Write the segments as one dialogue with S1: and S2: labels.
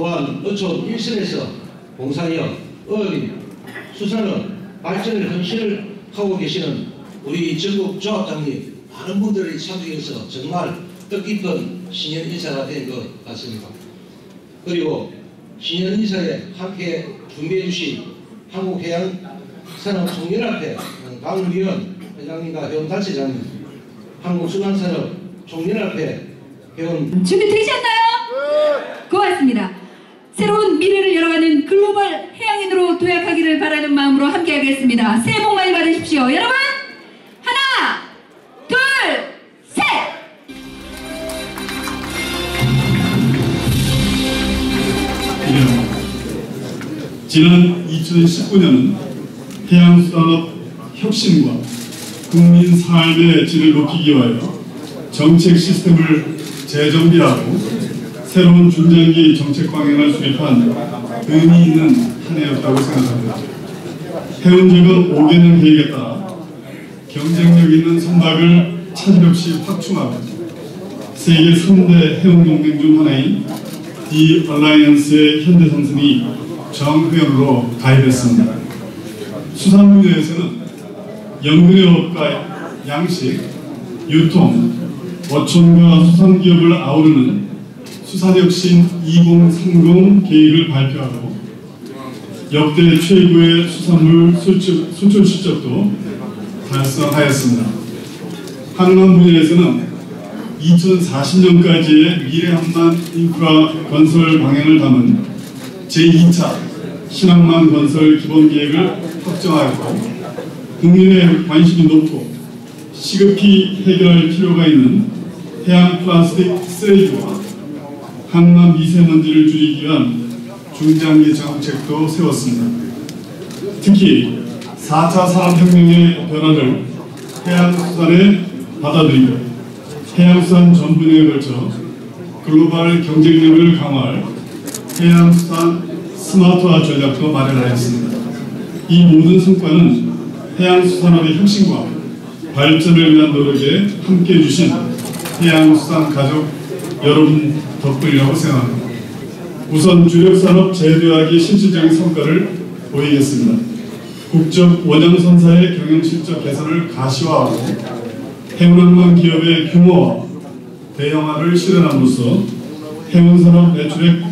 S1: 또한 어촌 일선에서 봉사역, 어린, 수산업, 발전을 헌신을 하고 계시는 우리 전국 조합장님 많은 분들이 참석해서 정말 뜻깊은 신년 인사가 된 것 같습니다. 그리고 신년 인사에 함께 준비해 주신 한국해양산업총연합회 강위원 회장님과 회원단체장님 한국수산산업 총연합회 회원
S2: 준비 되셨나요? 고맙습니다. 새로운 미래를 열어가는 글로벌 해양인으로 도약하기를 바라는 마음으로 함께하겠습니다. 새해 복 많이 받으십시오. 여러분 셋.
S3: 지난 2019년은 해양수산업 혁신과 국민 삶의 질을 높이기 위하여 정책 시스템을 재정비하고 새로운 중장기 정책 방향을 수립한 의미 있는 한 해였다고 생각합니다. 해운직은 5개년 계획에 따라 경쟁력 있는 선박을 차질 없이 확충하고 세계 3대 해운 동맹 중 하나인 디 얼라이언스의 현대삼성이 정회원으로 가입했습니다. 수산 분야에서는 연근해업과 양식, 유통, 어촌과 수산기업을 아우르는 수산혁신 2030 계획을 발표하고 역대 최고의 수산물 수출, 실적도 달성하였습니다. 항만 분야에서는 2040년까지의 미래 항만 인프라 건설 방향을 담은 제2차 신항만 건설 기본계획을 확정하였고 국민의 관심이 높고 시급히 해결할 필요가 있는 해양 플라스틱 쓰레기와 항만 미세먼지를 줄이기 위한 중장기 정책도 세웠습니다. 특히 4차 산업혁명의 변화를 해양수산에 받아들이고 해양수산 전분에 걸쳐 글로벌 경쟁력을 강화할 해양수산 스마트화 전략도 마련하였습니다. 이 모든 성과는 해양수산업의 혁신과 발전을 위한 노력에 함께해 주신 해양수산 가족 여러분 덕분이라고 생각합니다. 우선 주력산업 재도약의 실질적인 성과를 보이겠습니다. 국적 원양선사의 경영실적 개선을 가시화하고 해운항만 기업의 규모와 대형화를 실현함으로써 해운산업 매출액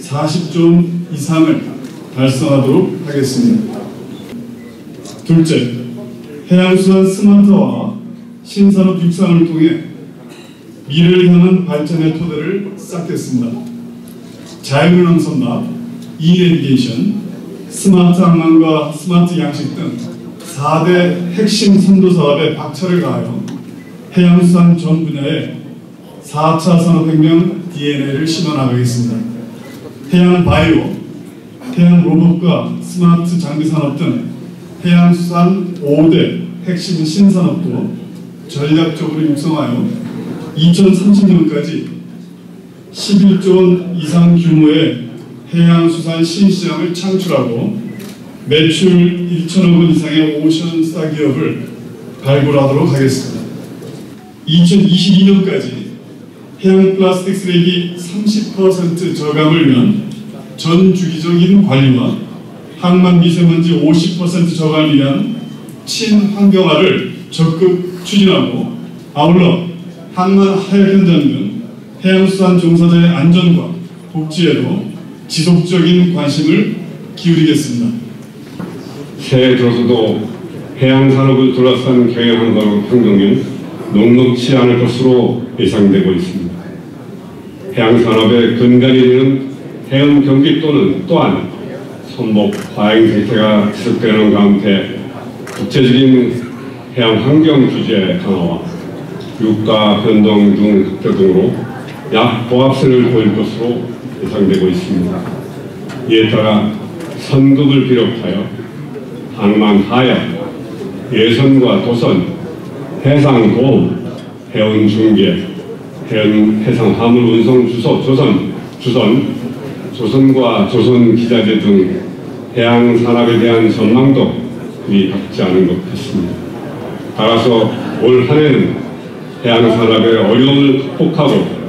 S3: 40조 이상을 달성하도록 하겠습니다. 둘째, 해양수산 스마트화 신산업 육상을 통해 미래를 향한 발전의 토대를 쌓겠습니다. 자유운항 선박, 이내비게이션, 스마트 항만과 스마트 양식 등 4대 핵심 선도 사업에 박차를 가하여 해양수산 전 분야에 4차 산업혁명 DNA를 심어나가겠습니다. 해양 바이오, 해양 로봇과 스마트 장비 산업 등 해양수산 5대 핵심 신산업도 전략적으로 육성하여 2030년까지 11조 원 이상 규모의 해양수산 신시장을 창출하고 매출 1천억 원 이상의 오션스타 기업을 발굴하도록 하겠습니다. 2022년까지 해양 플라스틱 쓰레기 30% 저감을 위한 전 주기적인 관리와 항만 미세먼지 50% 저감을 위한 친환경화를 적극 추진하고 아울러 현장 등 해양수산 종사자의 안전과 복지에도 지속적인 관심을 기울이겠습니다.
S4: 새해 들어서도 해양산업을 둘러싼 경영환경은 녹록치 않을 것으로 예상되고 있습니다. 해양산업의 근간이 되는 해운 경기 또는 또한 손목 과잉 상태가 지속되는 가운데 국제적인 해양 환경 규제 강화와 유가 변동 등 흑자 등으로 약 보합세를 보일 것으로 예상되고 있습니다. 이에 따라 선급을 비롯하여 항만 하역, 예선과 도선, 해상 도움, 해운 중개, 해운 해상 화물 운송 주소, 조선, 주선, 조선과 조선 기자재 등 해양 산업에 대한 전망도 그리 밝지 않은 것 같습니다. 따라서 올 한해는 해양 산업의 어려움을 극복하고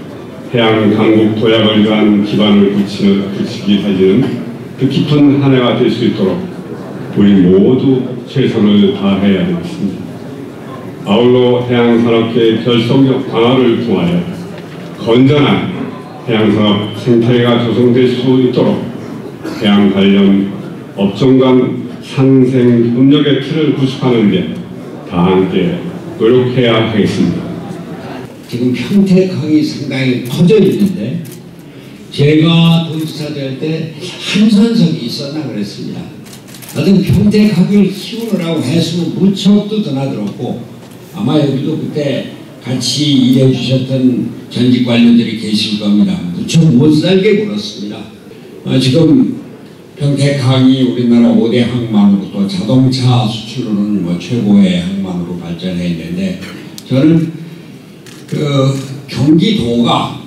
S4: 해양 강국 도약을 위한 기반을 굳히는, 굳히기 다지는 뜻깊은 한 해가 될 수 있도록 우리 모두 최선을 다해야 되겠습니다. 아울러 해양산업계의 결속력 강화를 통하여 건전한 해양산업 생태계가 조성될 수 있도록 해양 관련 업종 간 상생 협력의 틀을 구축하는 데 다 함께 노력해야 하겠습니다.
S5: 지금 평택항이 상당히 커져 있는데 제가 도지사 될 때 한선석이 있었나 그랬습니다. 하여튼 평택항을 키우느라고 해수는 무척도 드나들었고 아마 여기도 그때 같이 일해 주셨던 전직 관료들이 계실 겁니다. 무척 못 살게 굴었습니다. 어, 지금 평택항이 우리나라 5대 항만으로 또 자동차 수출로는 뭐 최고의 항만으로 발전해 있는데 저는 그 경기도가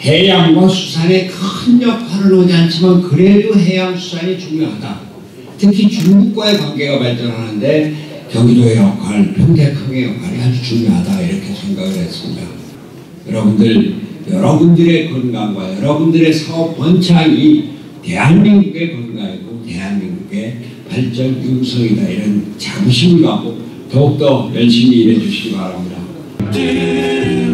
S5: 해양과 수산에 큰 역할을 하지 않지만 그래도 해양 수산이 중요하다. 특히 중국과의 관계가 발전하는데 경기도의 역할, 평택항의 역할이 아주 중요하다 이렇게 생각을 했습니다. 여러분들, 여러분들의 건강과 여러분들의 사업 번창이 대한민국의 건강이고 대한민국의 발전 유성이다 이런 자부심을 갖고 더욱더 열심히 일해 주시기 바랍니다. do